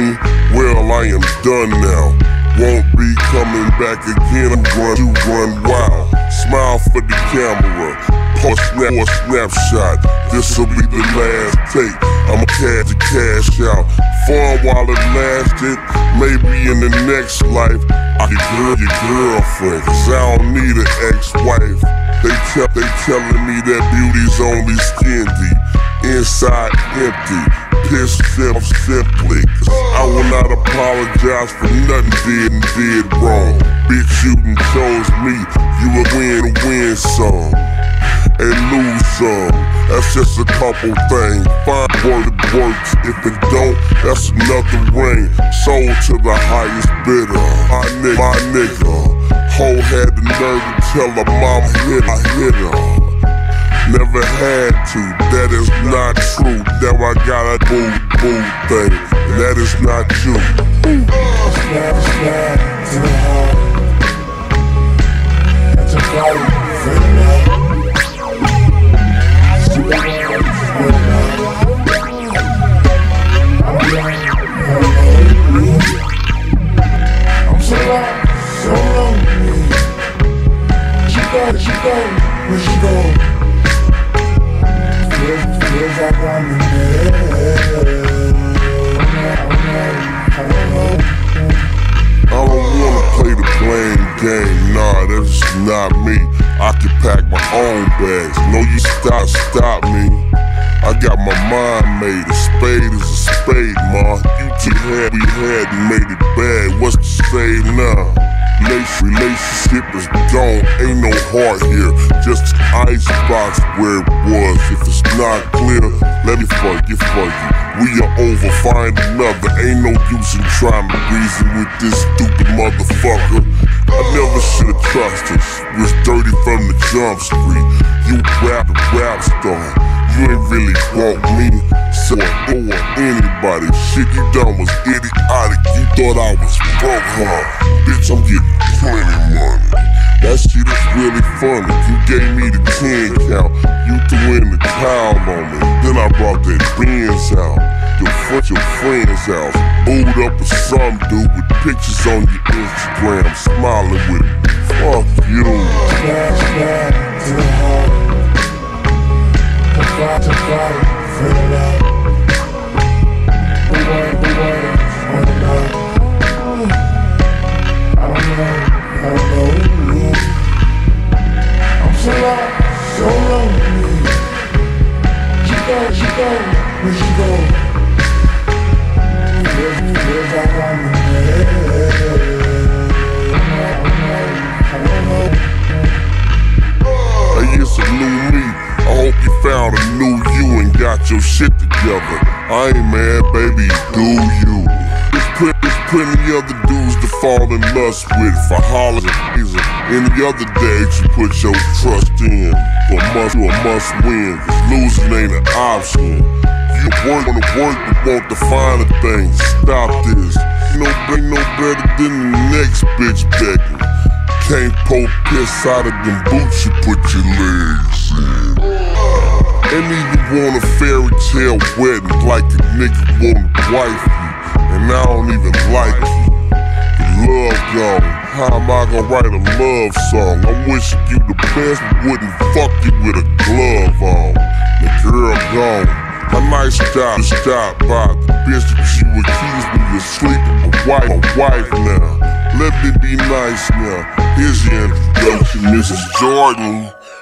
me? Well, I am done now. Won't be coming back again. Run, you run wild. Smile for the camera. Pour snap, pour snapshot. This'll be the last take. I'ma cash the cash out. Fun while it lasted. Maybe in the next life, I can girl your girlfriend. Cause I don't need an ex-wife. They tell they telling me that beauty's only skin deep. Inside empty. Piss sim simply. I will not apologize for nothing did did wrong. Bitch, you done chose me. You a win, win some and lose some. That's just a couple things. Find word it works. If it don't, that's another ring. Sold to the highest bidder. My nigga, my nigga. Ho had the nerve to tell her mom hit, I hit her. Never had to, that is not true. Now I got a boo boo thing, and that is not you. Snap, snap to the heart. That's a fight for the night. I'm so lost, so lonely. She go, she go, where she go? Feels, feels like I'm in not me. I can pack my own bags, no you stop, stop me. I got my mind made, a spade is a spade, ma. You we had and made it bad, what's to say now? Relation- Relationship is gone, ain't no heart here, just an icebox where it was. If it's not clear, let me fuck it for you. We are over, find another. Ain't no use in trying to reason with this stupid motherfucker. Jump street. You rap a rap star. You ain't really want me. So or anybody. Shit you done was idiotic. You thought I was broke, huh? Bitch, I'm getting plenty money. That shit is really funny. You gave me the 10 count. You threw in the towel on me. Then I brought that Benz out. Your front your friend's house. Booed up with some dude with pictures on your Instagram. Smiling with it. Fuck you. You and your shit together. I ain't mad, baby, do you? There's, pl- there's plenty other dudes to fall in lust with for holidays or any other day you put your trust in. For must, you a must win. Losing ain't an option. You work on the work, but want the finer things. Stop this. No, ain't no better than the next bitch begging. Can't pull piss out of them boots you put your legs in. And even want a fairy tale wedding like a nigga wanna wife you. And I don't even like you. The love gone. How am I gonna write a love song? I'm wishing you the best, but wouldn't fuck you with a glove on. The girl gone. A nice job to stop by the bitch that you accused me of sleeping with wife, my wife now. Let me be nice now. Here's your introduction, Mrs. Jordan.